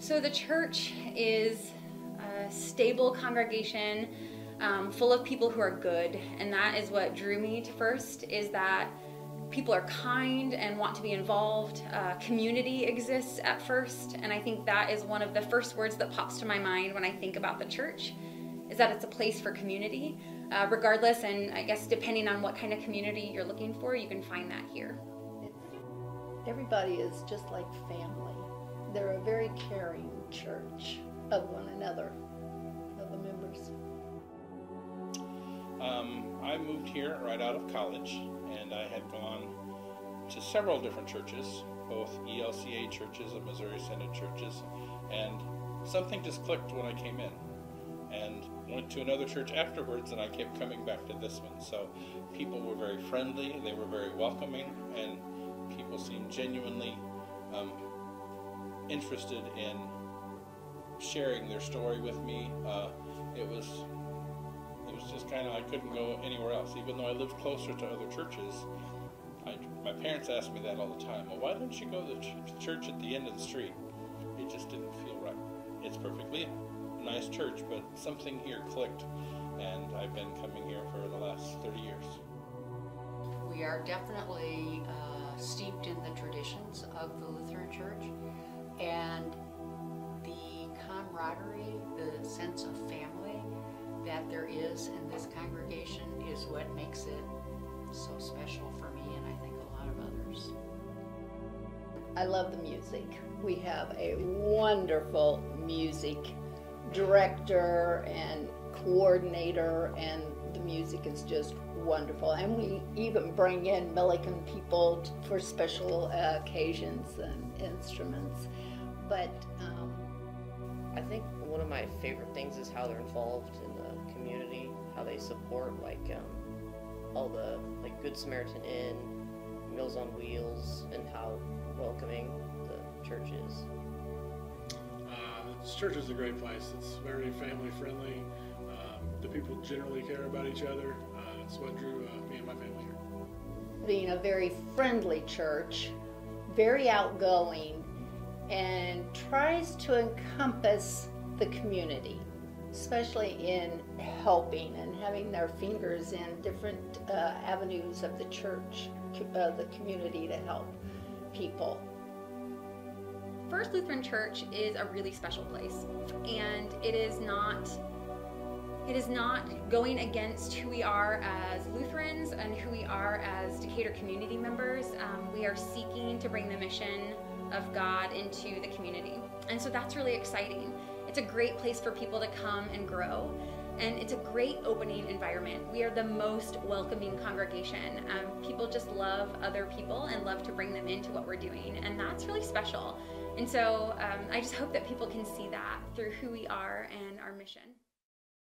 So the church is a stable congregation um, full of people who are good, and that is what drew me to First. Is that people are kind and want to be involved. Uh, community exists at First, and I think that is one of the first words that pops to my mind when I think about the church. Is that it's a place for community, uh, regardless, and I guess depending on what kind of community you're looking for, you can find that here. Everybody is just like family. They're a very caring church of one another, of the members. Um, I moved here right out of college, and I had gone to several different churches, both ELCA churches and Missouri Synod churches, and something just clicked when I came in. And went to another church afterwards, and I kept coming back to this one. So people were very friendly, they were very welcoming, and people seemed genuinely um, interested in sharing their story with me. Uh, it was it was just kind of I couldn't go anywhere else, even though I lived closer to other churches. I, my parents asked me that all the time. Well, why don't you go to the ch- church at the end of the street? It just didn't feel right. It's perfectly a nice church, but something here clicked, and I've been coming here for the last 30 years. We are definitely uh, steeped in the traditions camaraderie, the sense of family that there is in this congregation is what makes it so special for me and I think a lot of others. I love the music. We have a wonderful music director and coordinator, and the music is just wonderful. And we even bring in Millikin people for special uh, occasions and instruments. But um, I think one of my favorite things is how they're involved in the community, how they support like um, all the like Good Samaritan Inn, Meals on Wheels, and how welcoming the church is. Uh, this church is a great place. It's very family friendly. Um, the people generally care about each other. Uh, that's what drew uh, me and my family here. being a very friendly church, very outgoing, and tries to encompass the community, especially in helping and having their fingers in different uh, avenues of the church, uh, the community to help people. First Lutheran Church is a really special place, and it is not it is not going against who we are as Lutherans and who we are as Decatur community members. Um, we are seeking to bring the mission of God into the community, and so that's really exciting. It's a great place for people to come and grow. And it's a great opening environment. We are the most welcoming congregation. Um, people just love other people and love to bring them into what we're doing, and that's really special. And so um, I just hope that people can see that through who we are and our mission.